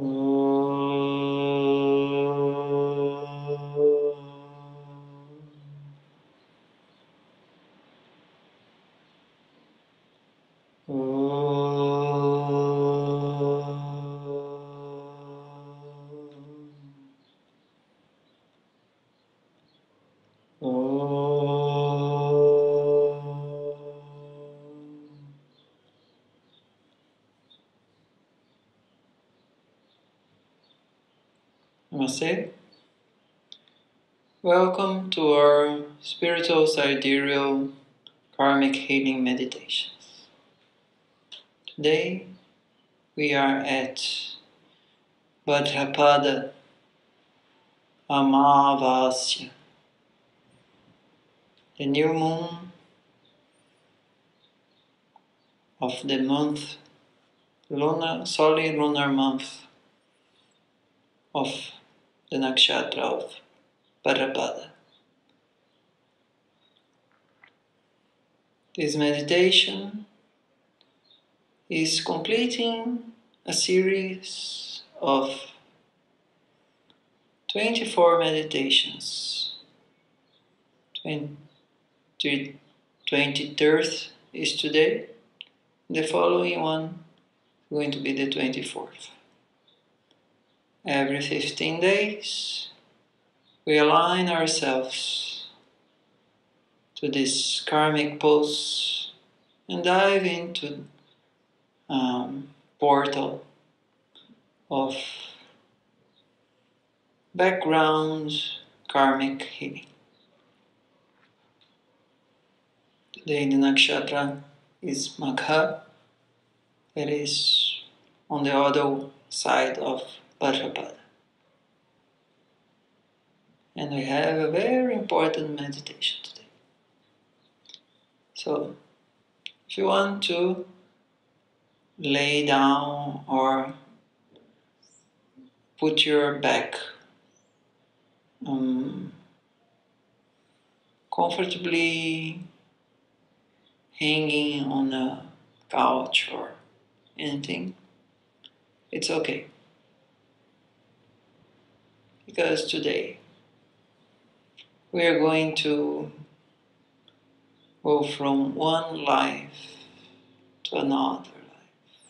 Namaste. Welcome to our spiritual sidereal karmic healing meditations. Today we are at Bhadrapada Amavasya, the new moon of the month, lunar, solid lunar month of the nakshatra of Bhadrapada. This meditation is completing a series of 24 meditations. 20, 23rd is today. The following one is going to be the 24th. Every 15 days, we align ourselves to this karmic pulse and dive into um, portal of background karmic healing. Today the nakshatra is Magha, that is on the other side of Bhadrapada. And we have a very important meditation today. So, if you want to lay down or put your back um, comfortably hanging on a couch or anything, it's okay. Because today we are going to go from one life to another life.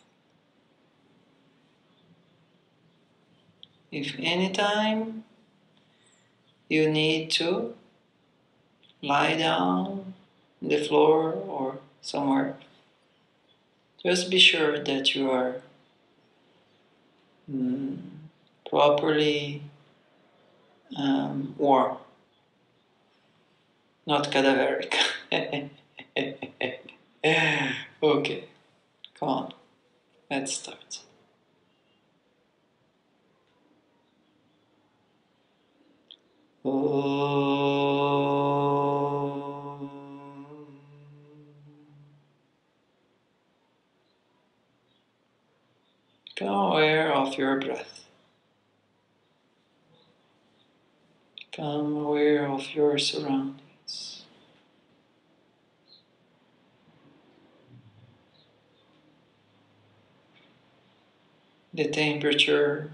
If anytime you need to lie down on the floor or somewhere, just be sure that you are mm, properly um, warm, not cadaveric. okay, come on, let's start. Oh. Om. Become aware of your breath. Become aware of your surroundings. The temperature,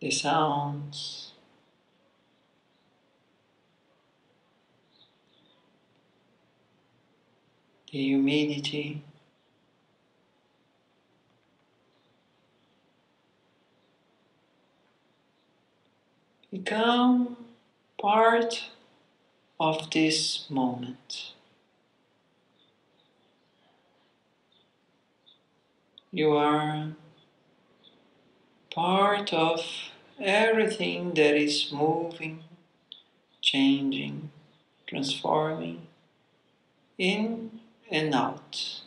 the sounds, the humidity. Become part of this moment. You are part of everything that is moving, changing, transforming in and out.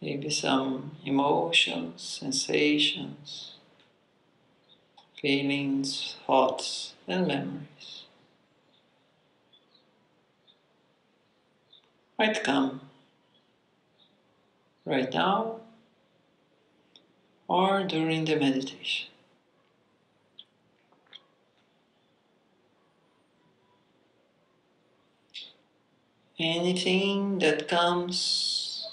Maybe some emotions, sensations, feelings, thoughts, and memories. Might come right now or during the meditation. Anything that comes,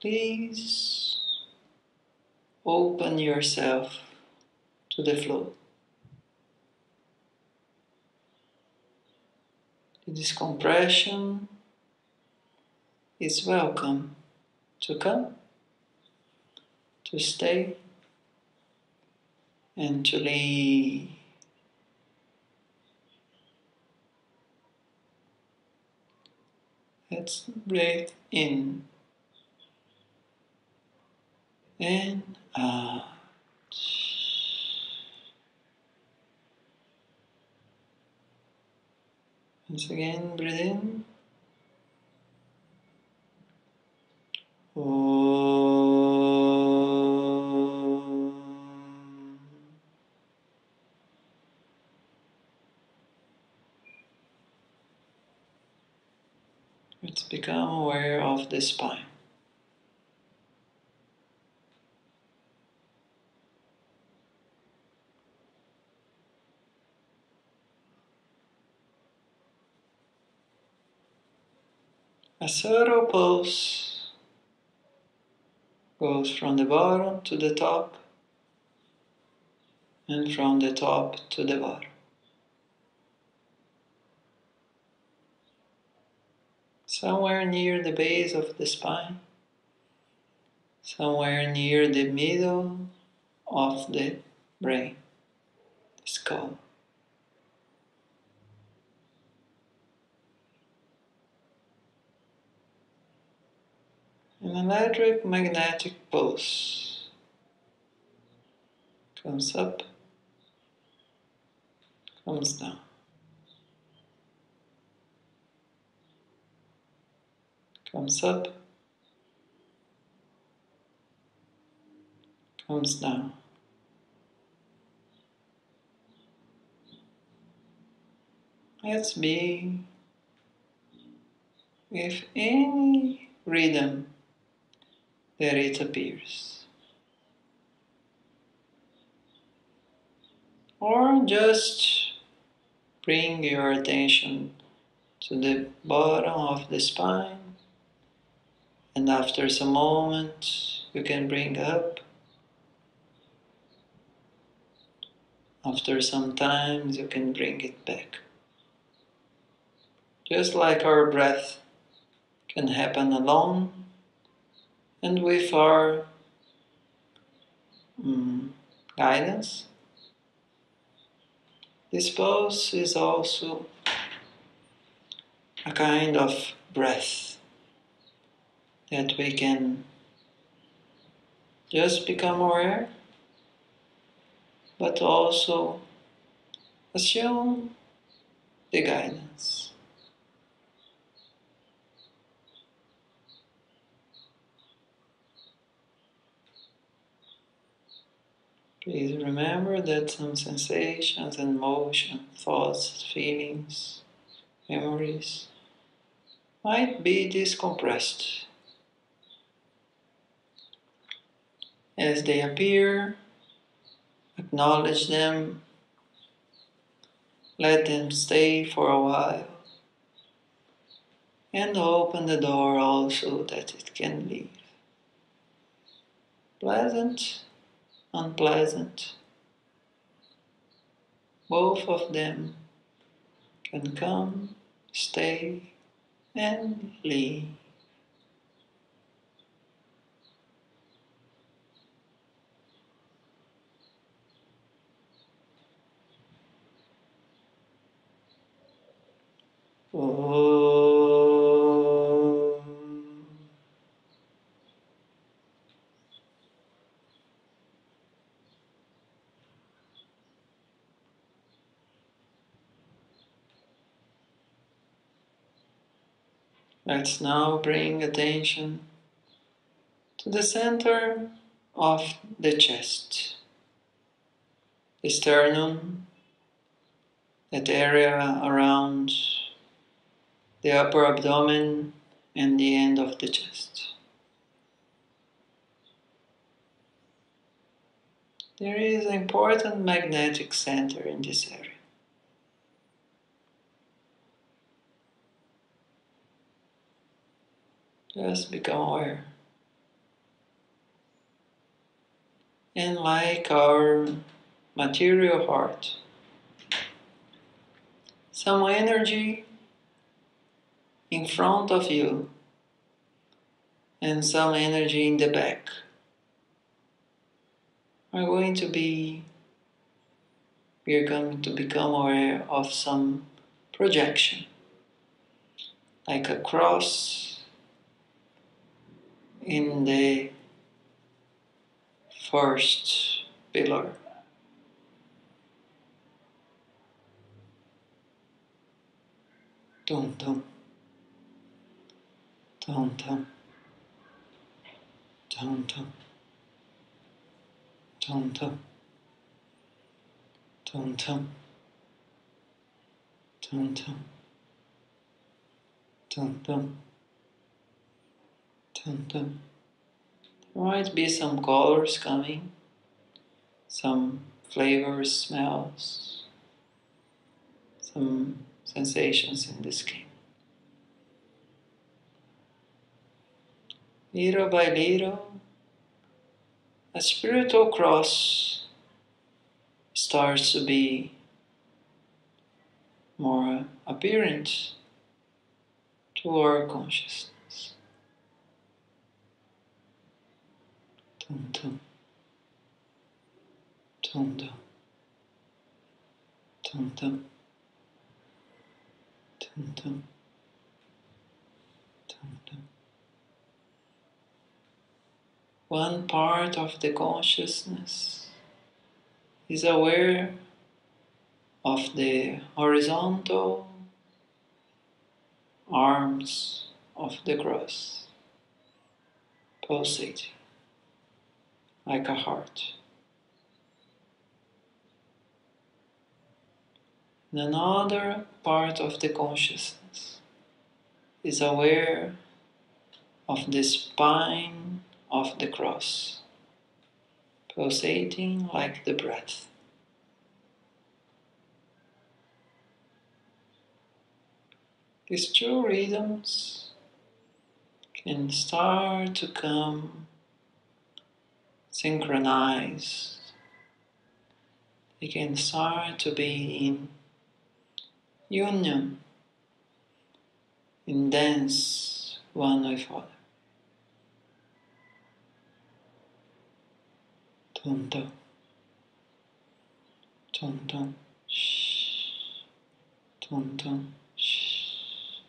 please open yourself to the flow. The decompression is welcome to come, to stay, and to leave. Let's breathe in and out. Once again, breathe in. Let's become aware of the spine. A subtle pulse goes from the bottom to the top and from the top to the bottom. Somewhere near the base of the spine, somewhere near the middle of the brain, the skull. An electric magnetic pulse comes up, comes down. Comes up, comes down. Let's be with any rhythm that it appears. Or just bring your attention to the bottom of the spine, and after some moment, you can bring up. After some time, you can bring it back. Just like our breath can happen alone and with our um, guidance. This pose is also a kind of breath that we can just become aware, but also assume the guidance. Please remember that some sensations and emotions, thoughts, feelings, memories might be decompressed. As they appear, acknowledge them, let them stay for a while, and open the door also that it can leave. Pleasant unpleasant. Both of them can come, stay, and leave. Om. Let's now bring attention to the center of the chest, the sternum, that area around the upper abdomen and the end of the chest. There is an important magnetic center in this area. Just become aware. And like our material heart, some energy in front of you and some energy in the back are going to be we're going to become aware of some projection like a cross in the first pillar. Dum dum. Dum dum. Dum dum. Dum dum. Dum dum. Dum dum. Dum dum there might be some colors coming some flavors smells some sensations in the skin little by little, a spiritual cross starts to be more apparent to our consciousness. Tum. Tum tum. Tum tum. One part of the consciousness is aware of the horizontal arms of the cross pulsating like a heart. And another part of the consciousness is aware of the spine of the cross, pulsating like the breath. These two rhythms can start to come Synchronize. We can start to be in union, in dance one with other. Tum tum, tum tum, shh, tum tum, shh,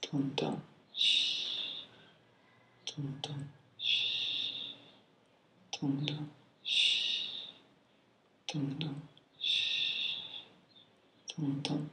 tum tum, shh, tum tum. 등등 시 등등 시 등등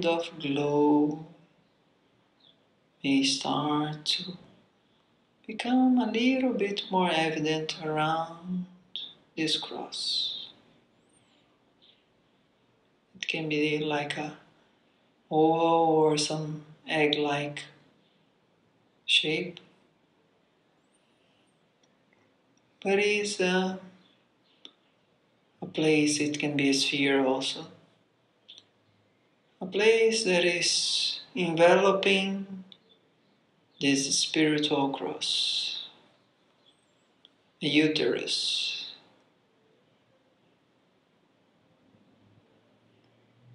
kind of glow may start to become a little bit more evident around this cross. It can be like a oval or some egg-like shape. But it's a, a place, it can be a sphere also. A place that is enveloping this spiritual cross, a uterus.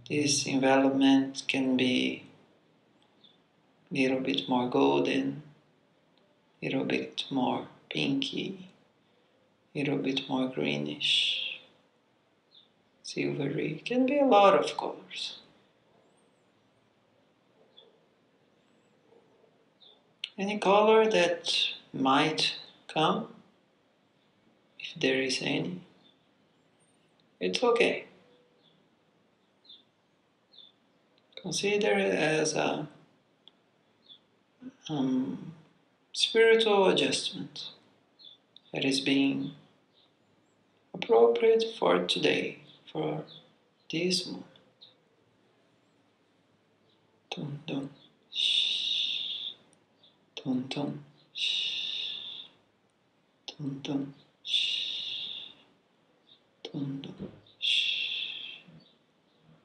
This envelopment can be a little bit more golden, a little bit more pinky, a little bit more greenish, silvery, can be a lot of colors. Any color that might come, if there is any, it's okay. Consider it as a um, spiritual adjustment that is being appropriate for today, for this moment. Dun dun. Shh. Dun dun. Shh. Dun dun. Shh. Dun dun. Shh.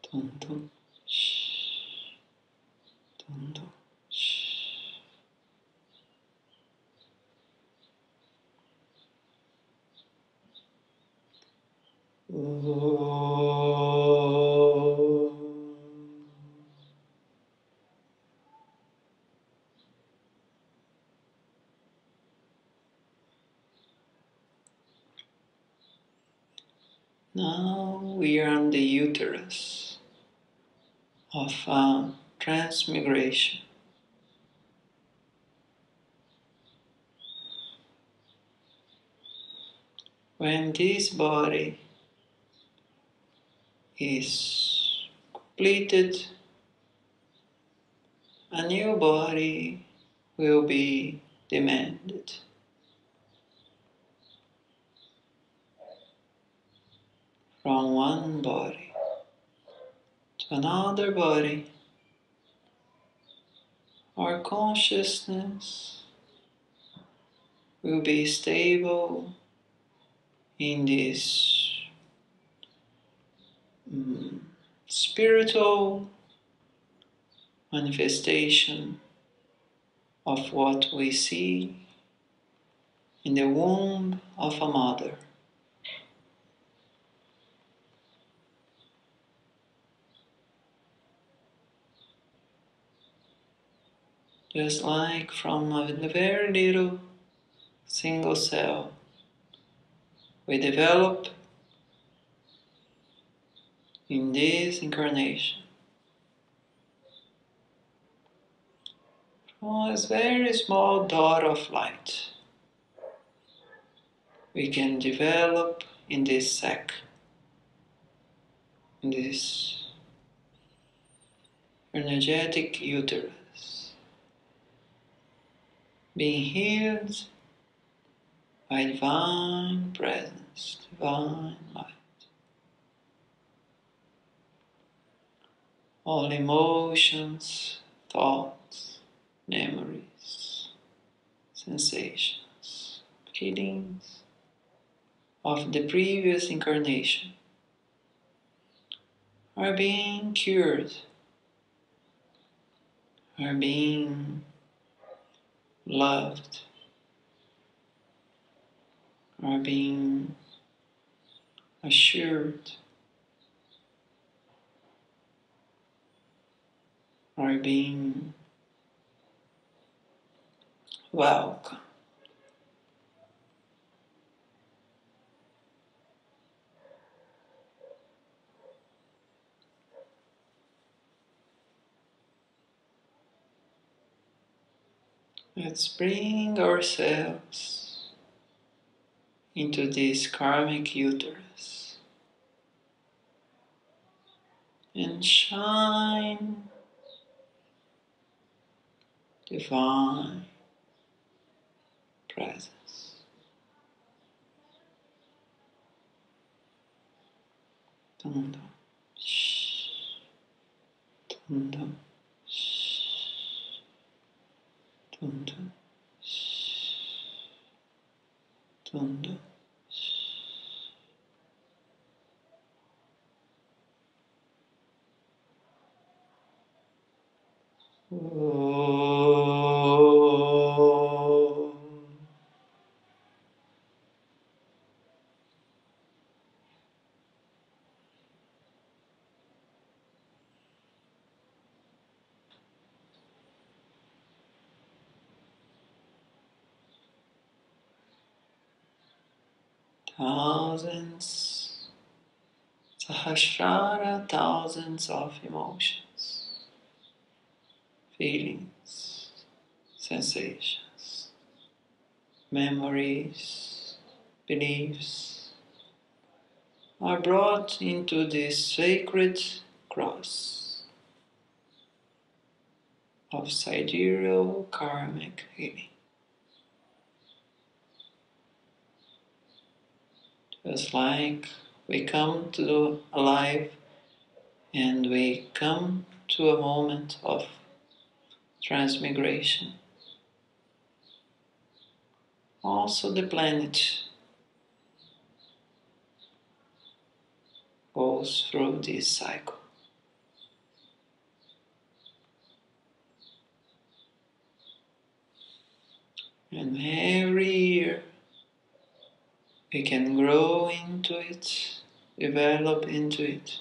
Dun dun. Shh. Dun dun. Shh. Om. Now we are on the uterus of uh, transmigration. When this body is completed, a new body will be demanded. From one body another body, our consciousness will be stable in this mm, spiritual manifestation of what we see in the womb of a mother. Just like from a very little single cell, we develop in this incarnation from a very small dot of light. We can develop in this sac, in this energetic uterus, being healed by divine presence, divine light. All emotions, thoughts, memories, sensations, feelings of the previous incarnation are being cured, are being loved, are being assured, are being welcome. Let's bring ourselves into this karmic uterus and shine divine presence. Dum. Shh. Dum. Shh. Dum dum. Shh. Dum dum. Shh. Om. Thousands, Sahasrara thousands of emotions, feelings, sensations, memories, beliefs are brought into this sacred cross of sidereal karmic healing. Just like we come to alive and we come to a moment of transmigration. Also, the planet goes through this cycle. And every year we can grow into it, develop into it,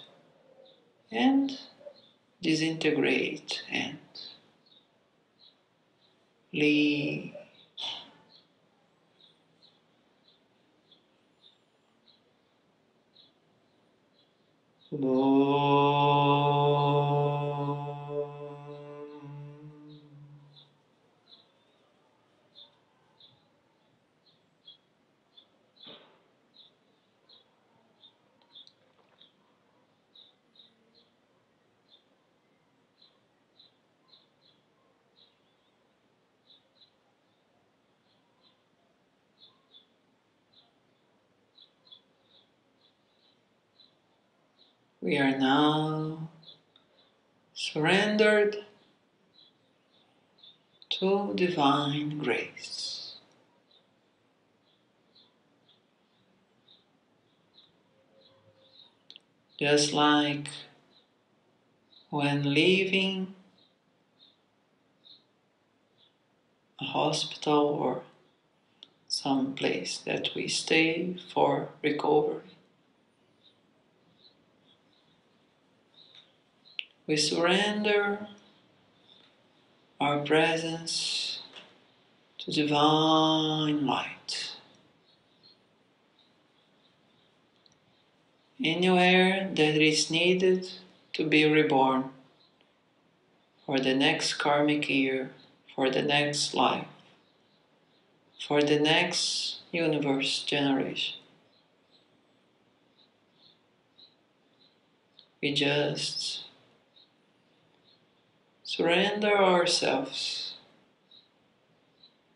and disintegrate and leave. We are now surrendered to divine grace. Just like when leaving a hospital or some place that we stay for recovery. We surrender our presence to divine light. Anywhere that is needed to be reborn for the next karmic year, for the next life, for the next universe generation. We just surrender ourselves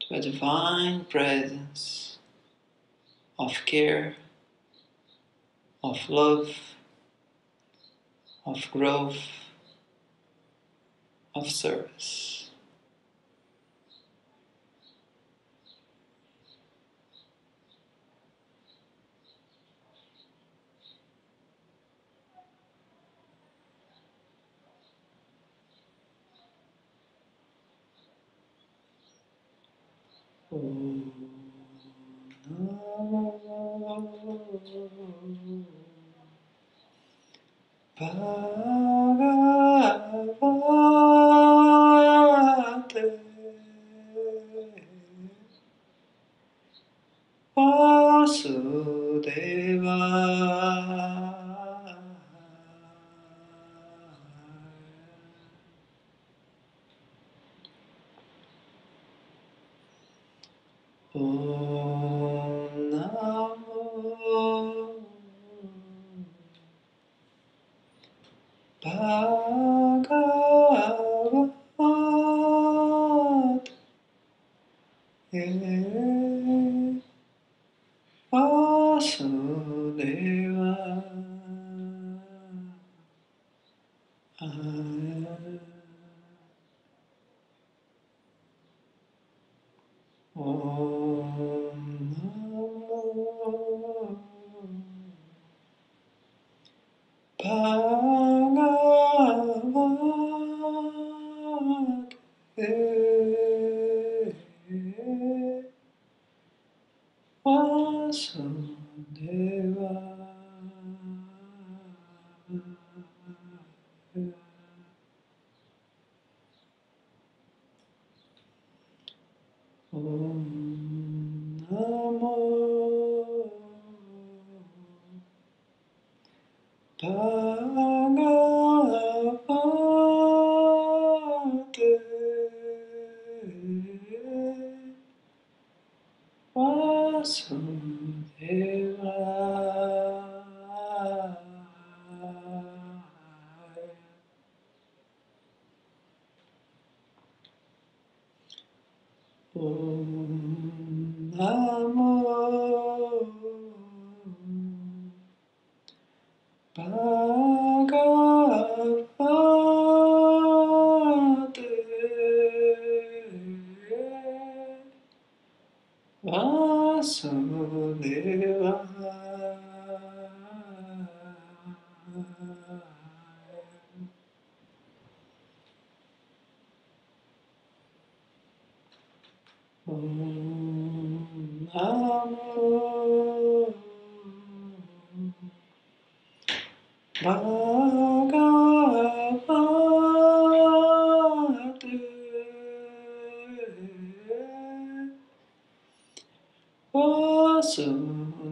to a divine presence of care, of love, of growth, of service. Bhagavate Bhagavate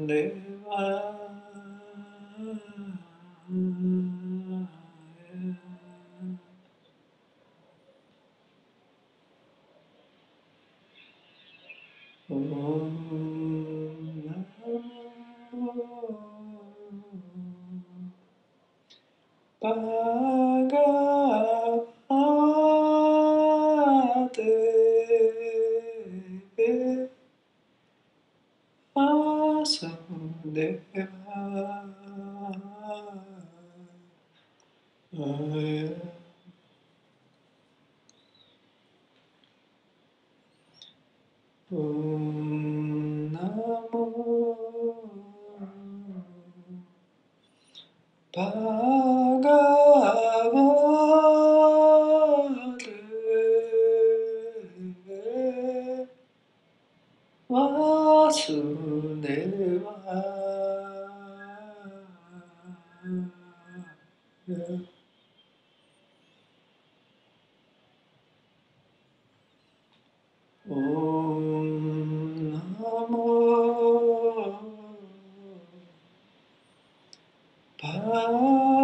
Vasudevaya. では忘れは Bhagavate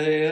Yeah.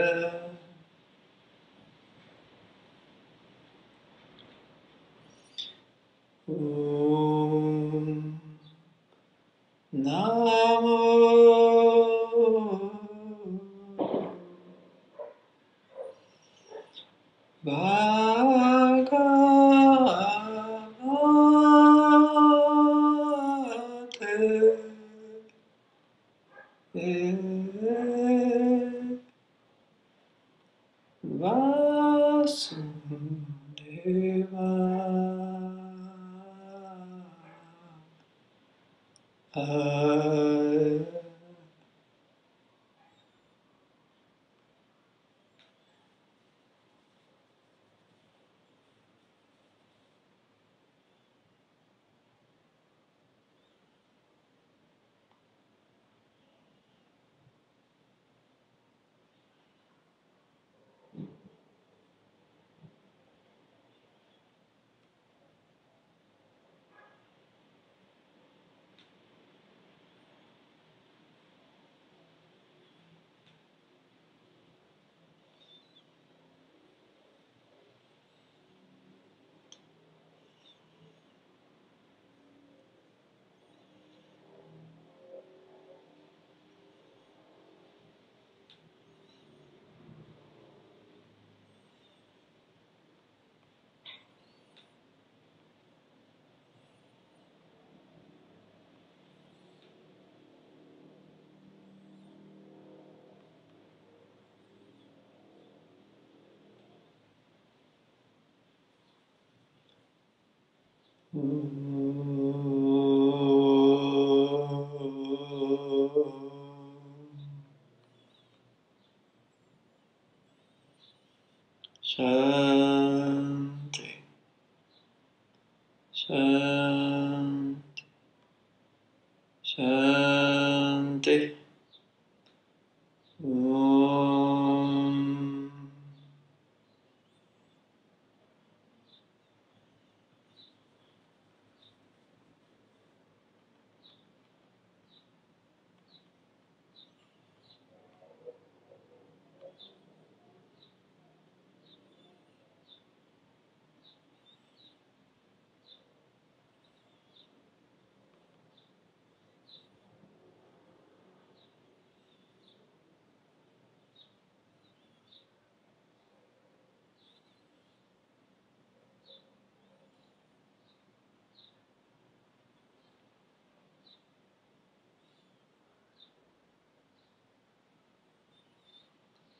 Shanti.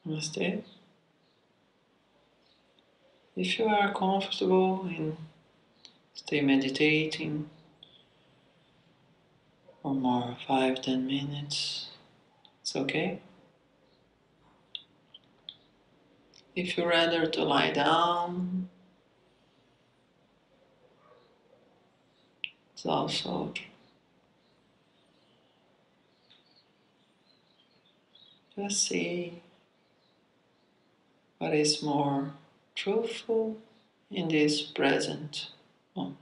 Namaste. If you are comfortable in stay meditating for more five ten minutes, it's okay. If you rather to lie down, it's also okay. Just see what is more truthful in this present moment.